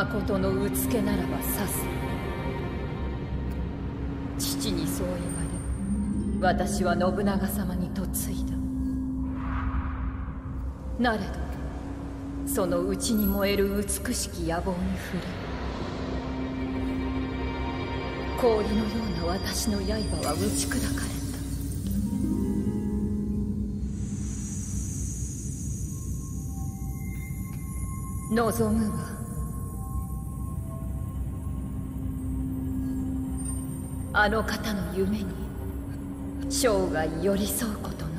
誠のうつけならば刺す。父にそう言われ私は信長様に嫁いだ。なれどその内に燃える美しき野望に触れ氷のような私の刃は打ち砕かれた。望むはあの方の夢に生涯寄り添うこと